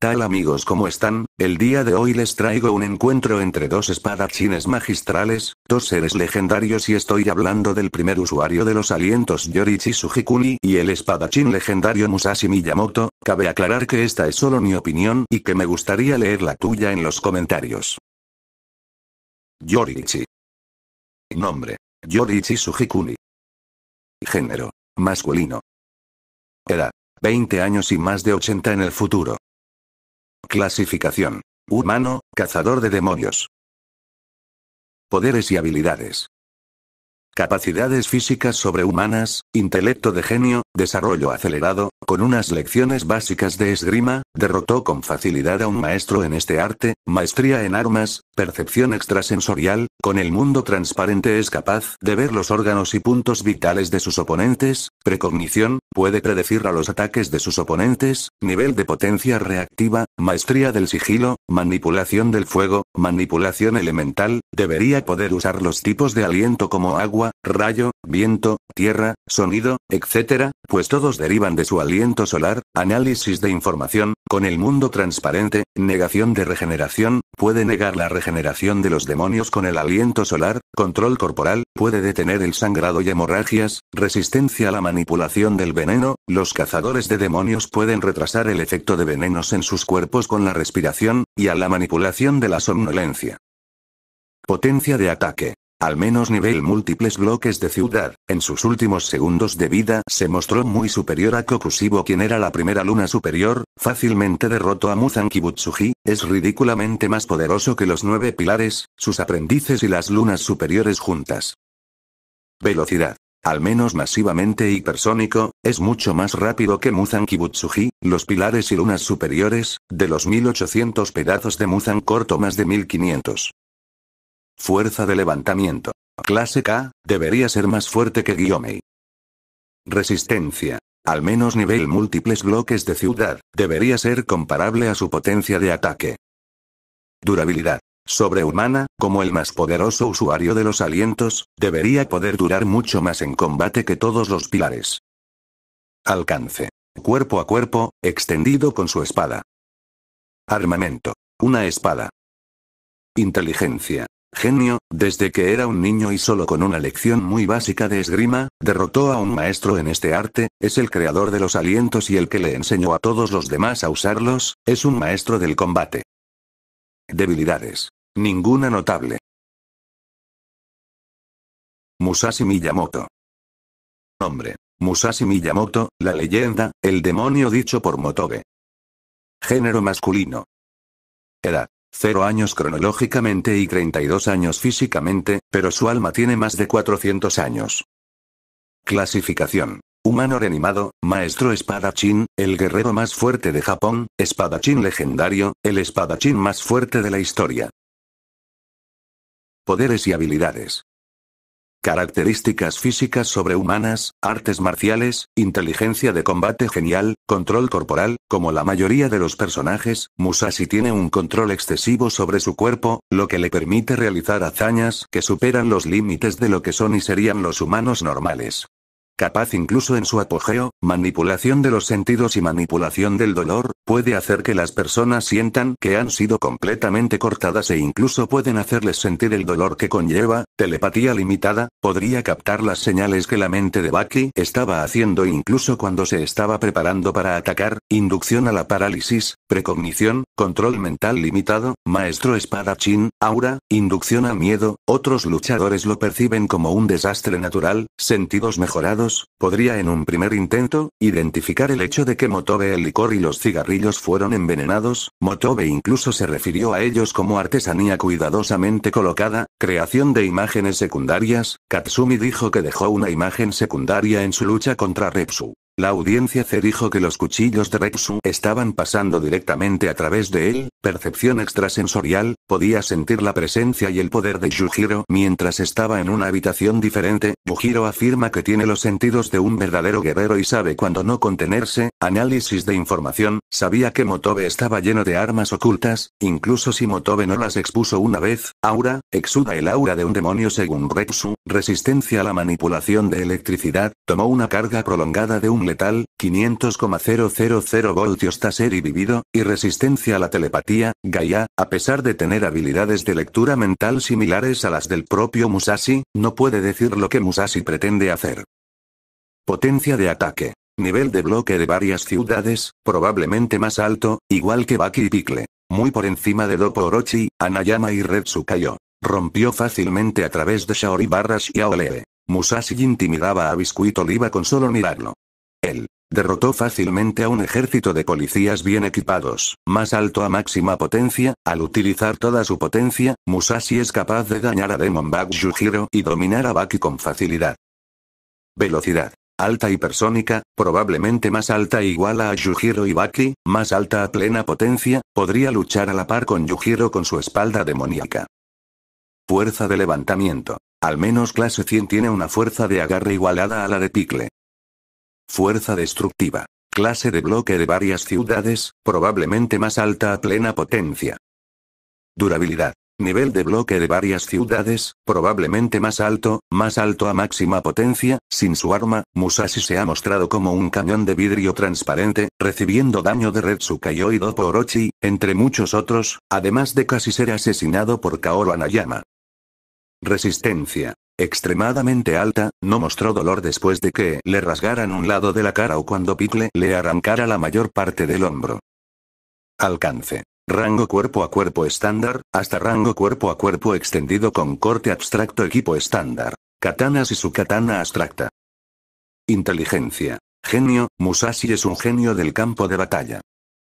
tal amigos? ¿Cómo están? El día de hoy les traigo un encuentro entre dos espadachines magistrales, dos seres legendarios y estoy hablando del primer usuario de los alientos Yorichi Sugikuni y el espadachín legendario Musashi Miyamoto, cabe aclarar que esta es solo mi opinión y que me gustaría leer la tuya en los comentarios. Yorichi. Nombre. Yorichi Sugikuni. Género. Masculino. Edad. 20 años y más de 80 en el futuro. Clasificación. Humano, cazador de demonios. Poderes y habilidades. Capacidades físicas sobrehumanas, intelecto de genio, desarrollo acelerado, con unas lecciones básicas de esgrima, derrotó con facilidad a un maestro en este arte, maestría en armas, percepción extrasensorial, con el mundo transparente es capaz de ver los órganos y puntos vitales de sus oponentes, precognición, puede predecir a los ataques de sus oponentes, nivel de potencia reactiva, maestría del sigilo, manipulación del fuego, manipulación elemental, debería poder usar los tipos de aliento como agua, rayo, viento, tierra, sonido, etc., pues todos derivan de su aliento solar, análisis de información, con el mundo transparente, negación de regeneración, puede negar la regeneración de los demonios con el aliento solar, control corporal, puede detener el sangrado y hemorragias, resistencia a la manipulación del veneno, los cazadores de demonios pueden retrasar el efecto de venenos en sus cuerpos con la respiración, y a la manipulación de la somnolencia. Potencia de ataque. Al menos nivel múltiples bloques de ciudad, en sus últimos segundos de vida se mostró muy superior a Kokushibo quien era la primera luna superior, fácilmente derrotó a Muzan Kibutsuji, es ridículamente más poderoso que los nueve pilares, sus aprendices y las lunas superiores juntas. Velocidad. Al menos masivamente hipersónico, es mucho más rápido que Muzan Kibutsuji, los pilares y lunas superiores, de los 1800 pedazos de Muzan corto más de 1500. Fuerza de levantamiento. Clase K, debería ser más fuerte que Guillaume. Resistencia. Al menos nivel múltiples bloques de ciudad, debería ser comparable a su potencia de ataque. Durabilidad. Sobrehumana, como el más poderoso usuario de los alientos, debería poder durar mucho más en combate que todos los pilares. Alcance. Cuerpo a cuerpo, extendido con su espada. Armamento. Una espada. Inteligencia. Genio, desde que era un niño y solo con una lección muy básica de esgrima, derrotó a un maestro en este arte, es el creador de los alientos y el que le enseñó a todos los demás a usarlos, es un maestro del combate. Debilidades. Ninguna notable. Musashi Miyamoto. Nombre. Musashi Miyamoto, la leyenda, el demonio dicho por Motobe. Género masculino. Edad. Cero años cronológicamente y 32 años físicamente, pero su alma tiene más de 400 años. Clasificación. Humano reanimado, maestro espadachín, el guerrero más fuerte de Japón, espadachín legendario, el espadachín más fuerte de la historia. Poderes y habilidades. Características físicas sobrehumanas, artes marciales, inteligencia de combate genial, control corporal, como la mayoría de los personajes, Musashi tiene un control excesivo sobre su cuerpo, lo que le permite realizar hazañas que superan los límites de lo que son y serían los humanos normales capaz incluso en su apogeo, manipulación de los sentidos y manipulación del dolor, puede hacer que las personas sientan que han sido completamente cortadas e incluso pueden hacerles sentir el dolor que conlleva, telepatía limitada, podría captar las señales que la mente de Baki estaba haciendo incluso cuando se estaba preparando para atacar, inducción a la parálisis, precognición, control mental limitado, maestro espadachín, aura, inducción al miedo, otros luchadores lo perciben como un desastre natural, sentidos mejorados, podría en un primer intento, identificar el hecho de que Motobe el licor y los cigarrillos fueron envenenados, Motobe incluso se refirió a ellos como artesanía cuidadosamente colocada, creación de imágenes secundarias, Katsumi dijo que dejó una imagen secundaria en su lucha contra Repsu. La audiencia C dijo que los cuchillos de Repsu estaban pasando directamente a través de él, percepción extrasensorial, podía sentir la presencia y el poder de Yujiro mientras estaba en una habitación diferente. Yujiro afirma que tiene los sentidos de un verdadero guerrero y sabe cuándo no contenerse. Análisis de información, sabía que Motobe estaba lleno de armas ocultas, incluso si Motobe no las expuso una vez. Aura, exuda el aura de un demonio según Retsu, resistencia a la manipulación de electricidad, tomó una carga prolongada de un letal, 500,000 voltios taser y vivido, y resistencia a la telepatía, Gaia, a pesar de tener habilidades de lectura mental similares a las del propio Musashi, no puede decir lo que Musashi pretende hacer. Potencia de ataque. Nivel de bloque de varias ciudades, probablemente más alto, igual que Baki y Pickle. Muy por encima de Dopo Orochi, Anayama y Red Tsukayo. Rompió fácilmente a través de Shaori barra Xiaolee. Musashi intimidaba a Biscuit Oliva con solo mirarlo. Él derrotó fácilmente a un ejército de policías bien equipados, más alto a máxima potencia, al utilizar toda su potencia, Musashi es capaz de dañar a Demon Bag Yujiro y dominar a Baki con facilidad. Velocidad alta hipersónica, probablemente más alta igual a Yujiro y Baki, más alta a plena potencia, podría luchar a la par con Yujiro con su espalda demoníaca. Fuerza de levantamiento. Al menos clase 100 tiene una fuerza de agarre igualada a la de Pickle. Fuerza destructiva. Clase de bloque de varias ciudades, probablemente más alta a plena potencia. Durabilidad. Nivel de bloque de varias ciudades, probablemente más alto, más alto a máxima potencia, sin su arma, Musashi se ha mostrado como un cañón de vidrio transparente, recibiendo daño de Red Tsukayo y Dopo Orochi, entre muchos otros, además de casi ser asesinado por Kaoru Anayama. Resistencia. Extremadamente alta, no mostró dolor después de que le rasgaran un lado de la cara o cuando Pickle le arrancara la mayor parte del hombro. Alcance. Rango cuerpo a cuerpo estándar, hasta rango cuerpo a cuerpo extendido con corte abstracto equipo estándar. Katanas y su katana abstracta. Inteligencia. Genio, Musashi es un genio del campo de batalla.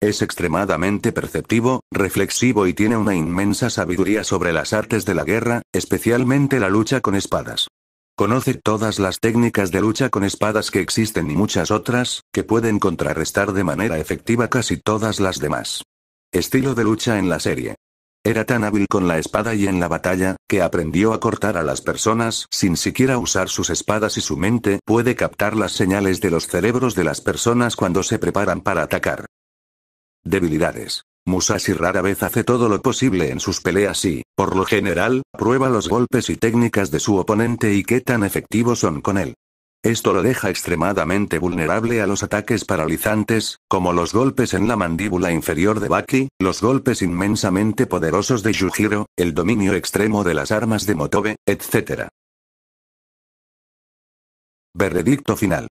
Es extremadamente perceptivo, reflexivo y tiene una inmensa sabiduría sobre las artes de la guerra, especialmente la lucha con espadas. Conoce todas las técnicas de lucha con espadas que existen y muchas otras, que pueden contrarrestar de manera efectiva casi todas las demás. Estilo de lucha en la serie. Era tan hábil con la espada y en la batalla, que aprendió a cortar a las personas sin siquiera usar sus espadas y su mente puede captar las señales de los cerebros de las personas cuando se preparan para atacar. Debilidades. Musashi rara vez hace todo lo posible en sus peleas y, por lo general, prueba los golpes y técnicas de su oponente y qué tan efectivos son con él. Esto lo deja extremadamente vulnerable a los ataques paralizantes, como los golpes en la mandíbula inferior de Baki, los golpes inmensamente poderosos de Yujiro, el dominio extremo de las armas de Motobe, etc. Veredicto final.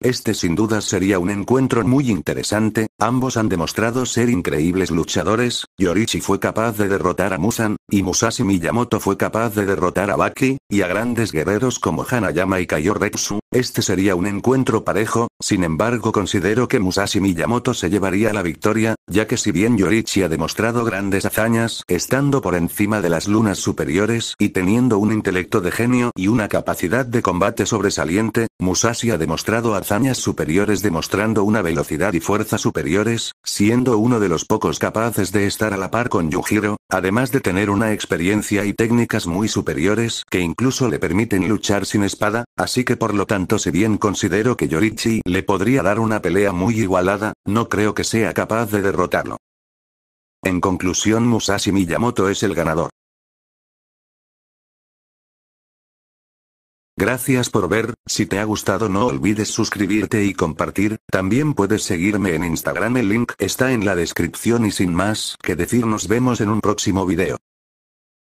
Este sin duda sería un encuentro muy interesante, ambos han demostrado ser increíbles luchadores, Yorichi fue capaz de derrotar a Musan, y Musashi Miyamoto fue capaz de derrotar a Baki, y a grandes guerreros como Hanayama y Kaioretsu, este sería un encuentro parejo, sin embargo considero que Musashi Miyamoto se llevaría la victoria, ya que si bien Yorichi ha demostrado grandes hazañas, estando por encima de las lunas superiores y teniendo un intelecto de genio y una capacidad de combate sobresaliente, Musashi ha demostrado hazañas superiores demostrando una velocidad y fuerza superiores, siendo uno de los pocos capaces de estar a la par con Yujiro, además de tener una experiencia y técnicas muy superiores que incluso le permiten luchar sin espada, así que por lo tanto si bien considero que Yorichi le podría dar una pelea muy igualada, no creo que sea capaz de derrotarlo. En conclusión Musashi Miyamoto es el ganador. Gracias por ver, si te ha gustado no olvides suscribirte y compartir, también puedes seguirme en Instagram el link está en la descripción y sin más que decir nos vemos en un próximo video.